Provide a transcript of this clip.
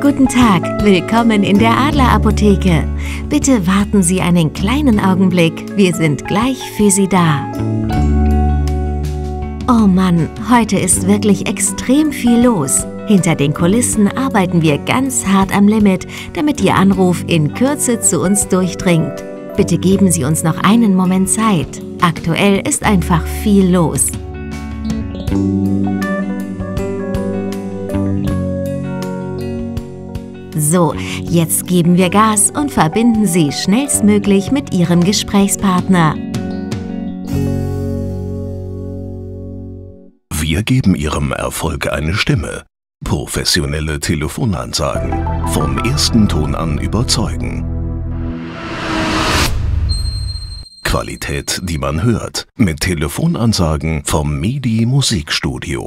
Guten Tag, willkommen in der Adlerapotheke. Bitte warten Sie einen kleinen Augenblick, wir sind gleich für Sie da. Oh Mann, heute ist wirklich extrem viel los. Hinter den Kulissen arbeiten wir ganz hart am Limit, damit Ihr Anruf in Kürze zu uns durchdringt. Bitte geben Sie uns noch einen Moment Zeit. Aktuell ist einfach viel los. So, jetzt geben wir Gas und verbinden Sie schnellstmöglich mit Ihrem Gesprächspartner. Wir geben Ihrem Erfolg eine Stimme. Professionelle Telefonansagen. Vom ersten Ton an überzeugen. Qualität, die man hört. Mit Telefonansagen vom MIDI Musikstudio.